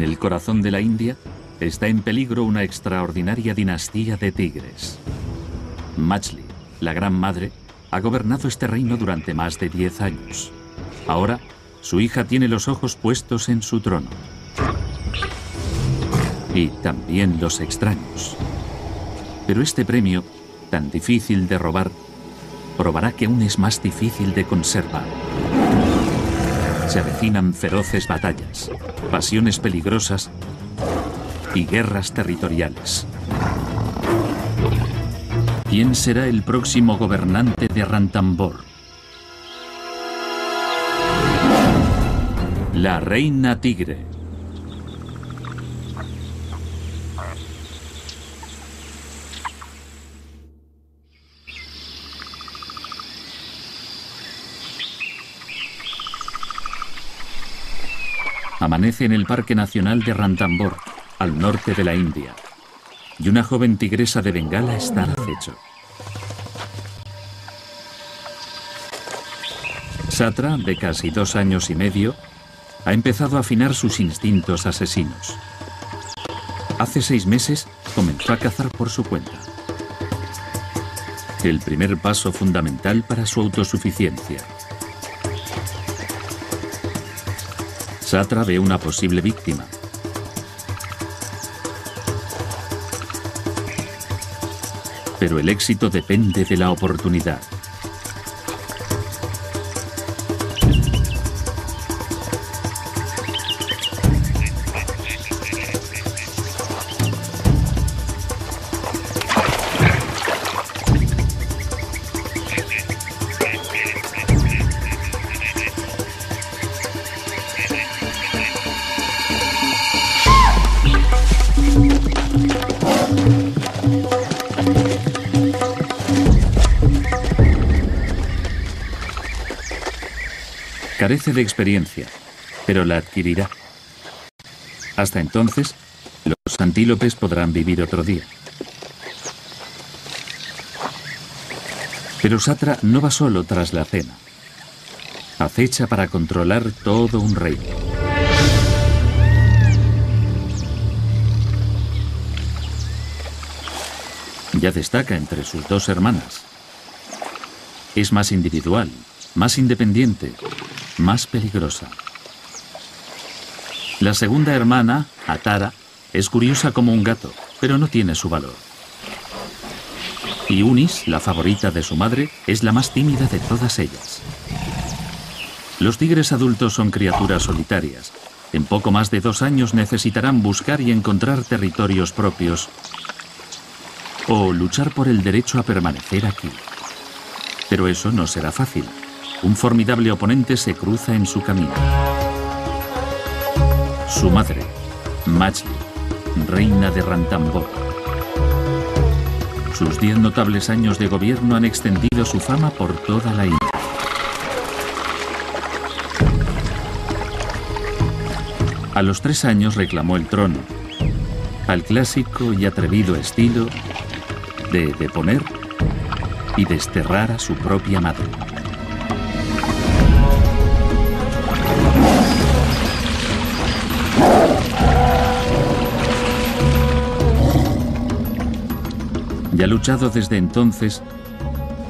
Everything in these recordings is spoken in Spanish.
En el corazón de la India está en peligro una extraordinaria dinastía de tigres. Machli, la Gran Madre, ha gobernado este reino durante más de 10 años. Ahora, su hija tiene los ojos puestos en su trono. Y también los extraños. Pero este premio, tan difícil de robar, probará que aún es más difícil de conservar. Se avecinan feroces batallas, pasiones peligrosas y guerras territoriales. ¿Quién será el próximo gobernante de Rantambor? La reina tigre. Amanece en el Parque Nacional de Rantambor, al norte de la India, y una joven tigresa de Bengala está al acecho. Satra, de casi dos años y medio, ha empezado a afinar sus instintos asesinos. Hace seis meses comenzó a cazar por su cuenta. El primer paso fundamental para su autosuficiencia. Satra ve una posible víctima. Pero el éxito depende de la oportunidad. Carece de experiencia, pero la adquirirá. Hasta entonces, los antílopes podrán vivir otro día. Pero Satra no va solo tras la cena. Acecha para controlar todo un reino. Ya destaca entre sus dos hermanas. Es más individual, más independiente, más peligrosa. La segunda hermana, Atara, es curiosa como un gato, pero no tiene su valor. Y Unis, la favorita de su madre, es la más tímida de todas ellas. Los tigres adultos son criaturas solitarias. En poco más de dos años necesitarán buscar y encontrar territorios propios o luchar por el derecho a permanecer aquí. Pero eso no será fácil un formidable oponente se cruza en su camino. Su madre, Machli, reina de Rantambor. Sus diez notables años de gobierno han extendido su fama por toda la India. A los tres años reclamó el trono, al clásico y atrevido estilo de deponer y desterrar a su propia madre. Y ha luchado desde entonces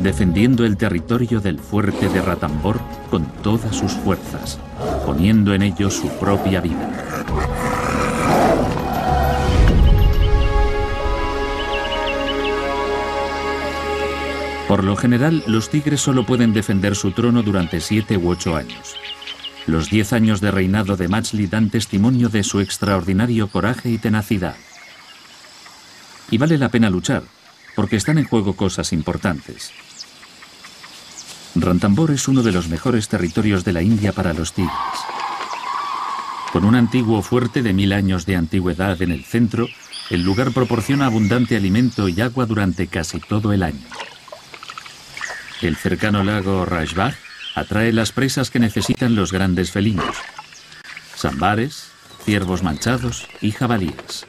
defendiendo el territorio del fuerte de Ratambor con todas sus fuerzas, poniendo en ello su propia vida. Por lo general, los tigres solo pueden defender su trono durante siete u ocho años. Los diez años de reinado de Machli dan testimonio de su extraordinario coraje y tenacidad. Y vale la pena luchar, porque están en juego cosas importantes. Rantambor es uno de los mejores territorios de la India para los tigres. Con un antiguo fuerte de mil años de antigüedad en el centro, el lugar proporciona abundante alimento y agua durante casi todo el año. El cercano lago Rajbagh atrae las presas que necesitan los grandes felinos. Sambares, ciervos manchados y jabalíes.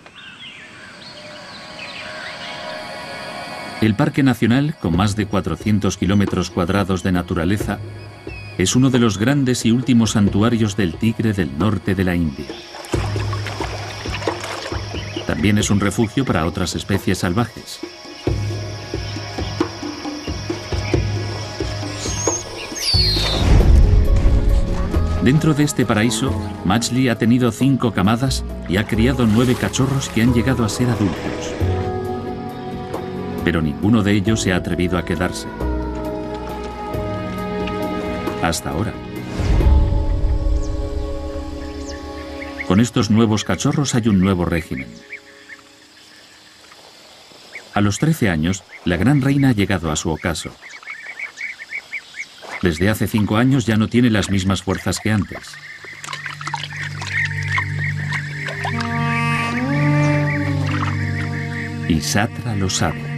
El Parque Nacional, con más de 400 kilómetros cuadrados de naturaleza, es uno de los grandes y últimos santuarios del tigre del norte de la India. También es un refugio para otras especies salvajes. Dentro de este paraíso, Machli ha tenido cinco camadas y ha criado nueve cachorros que han llegado a ser adultos. Pero ninguno de ellos se ha atrevido a quedarse. Hasta ahora. Con estos nuevos cachorros hay un nuevo régimen. A los 13 años, la gran reina ha llegado a su ocaso. Desde hace cinco años ya no tiene las mismas fuerzas que antes. Y Satra lo sabe.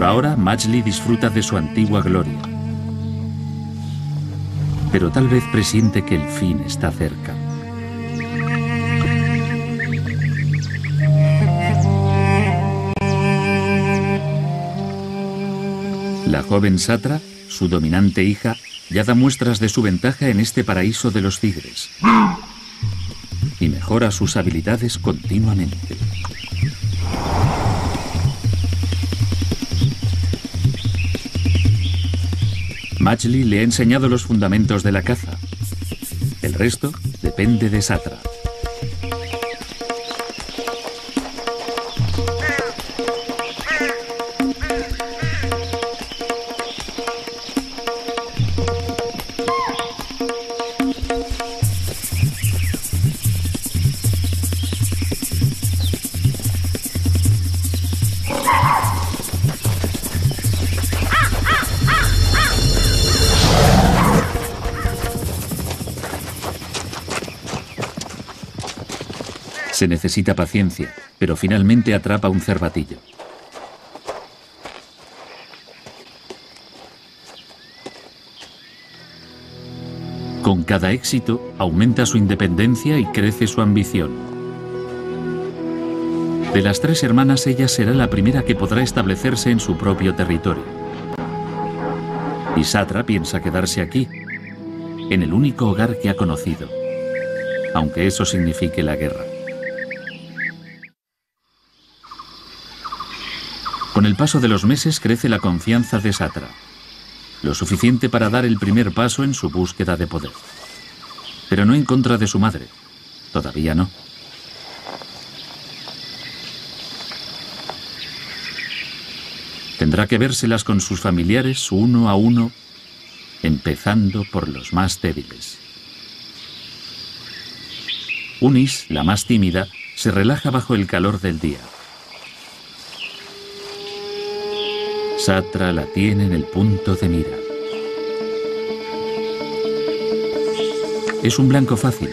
Por ahora, Majli disfruta de su antigua gloria. Pero tal vez presiente que el fin está cerca. La joven Satra, su dominante hija, ya da muestras de su ventaja en este paraíso de los tigres. Y mejora sus habilidades continuamente. Machli le ha enseñado los fundamentos de la caza. El resto depende de Satra. Se necesita paciencia, pero finalmente atrapa un cervatillo. Con cada éxito, aumenta su independencia y crece su ambición. De las tres hermanas, ella será la primera que podrá establecerse en su propio territorio. Y Satra piensa quedarse aquí, en el único hogar que ha conocido, aunque eso signifique la guerra. Con el paso de los meses crece la confianza de Satra, lo suficiente para dar el primer paso en su búsqueda de poder. Pero no en contra de su madre, todavía no. Tendrá que vérselas con sus familiares uno a uno, empezando por los más débiles. Unis, la más tímida, se relaja bajo el calor del día. Satra la tiene en el punto de mira. Es un blanco fácil.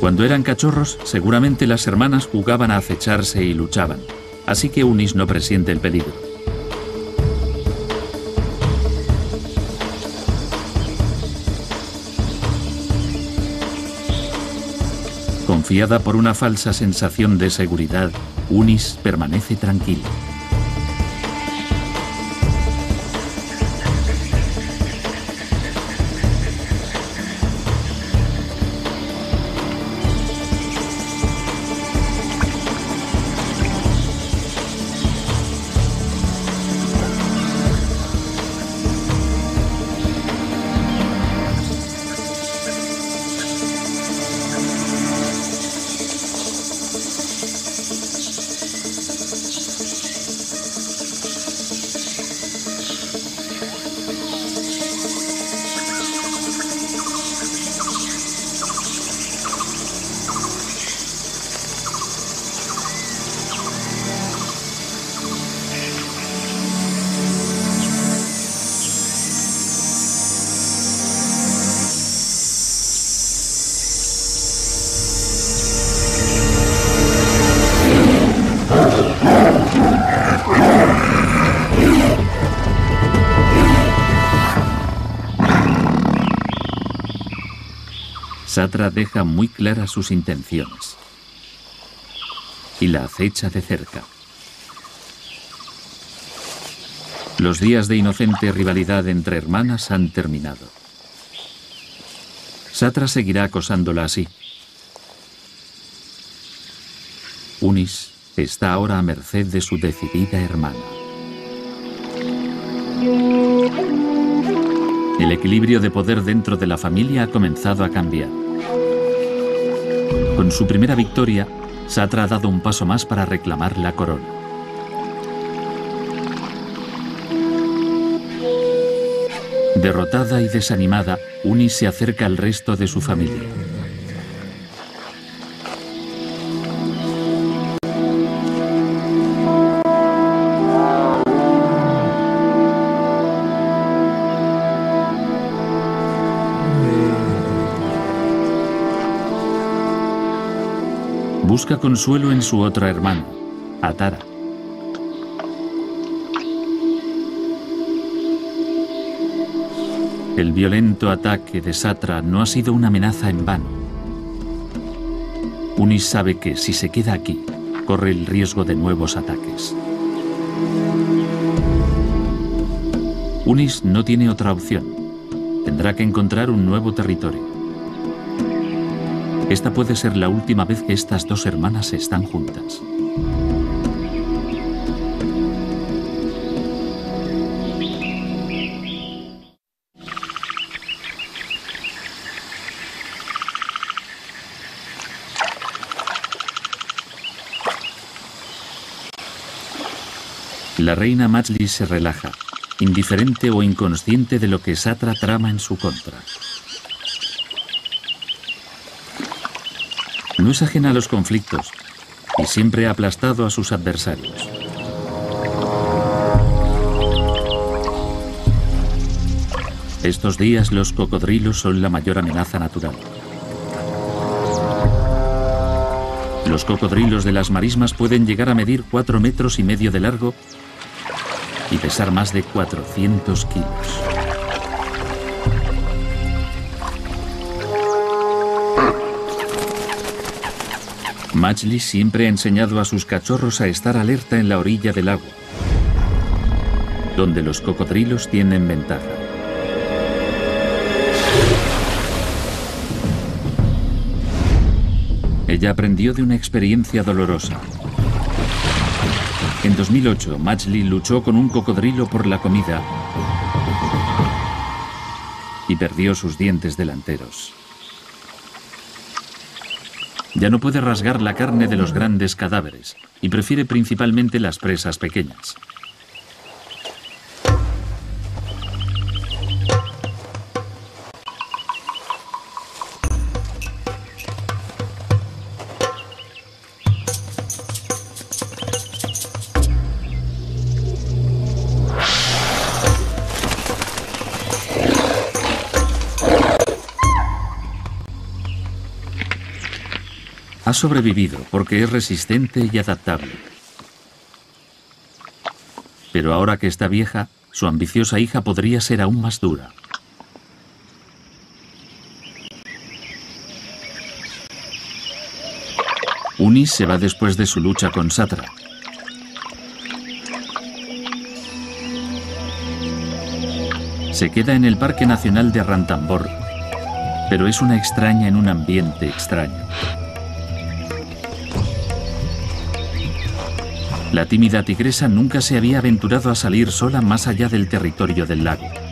Cuando eran cachorros, seguramente las hermanas jugaban a acecharse y luchaban, así que Unis no presiente el peligro. Confiada por una falsa sensación de seguridad, Unis permanece tranquila. Satra deja muy claras sus intenciones y la acecha de cerca. Los días de inocente rivalidad entre hermanas han terminado. Satra seguirá acosándola así. Unis está ahora a merced de su decidida hermana. El equilibrio de poder dentro de la familia ha comenzado a cambiar. Con su primera victoria, Satra ha dado un paso más para reclamar la corona. Derrotada y desanimada, Unis se acerca al resto de su familia. Busca consuelo en su otra hermana, Atara. El violento ataque de Satra no ha sido una amenaza en vano. Unis sabe que si se queda aquí, corre el riesgo de nuevos ataques. Unis no tiene otra opción. Tendrá que encontrar un nuevo territorio. Esta puede ser la última vez que estas dos hermanas están juntas. La reina Majli se relaja, indiferente o inconsciente de lo que Satra trama en su contra. No es ajena a los conflictos y siempre ha aplastado a sus adversarios. Estos días los cocodrilos son la mayor amenaza natural. Los cocodrilos de las marismas pueden llegar a medir 4 metros y medio de largo y pesar más de 400 kilos. Majli siempre ha enseñado a sus cachorros a estar alerta en la orilla del agua, donde los cocodrilos tienen ventaja. Ella aprendió de una experiencia dolorosa. En 2008, Majli luchó con un cocodrilo por la comida y perdió sus dientes delanteros. Ya no puede rasgar la carne de los grandes cadáveres y prefiere principalmente las presas pequeñas. Sobrevivido porque es resistente y adaptable. Pero ahora que está vieja, su ambiciosa hija podría ser aún más dura. Unis se va después de su lucha con Satra. Se queda en el Parque Nacional de Rantambor, pero es una extraña en un ambiente extraño. La tímida tigresa nunca se había aventurado a salir sola más allá del territorio del lago.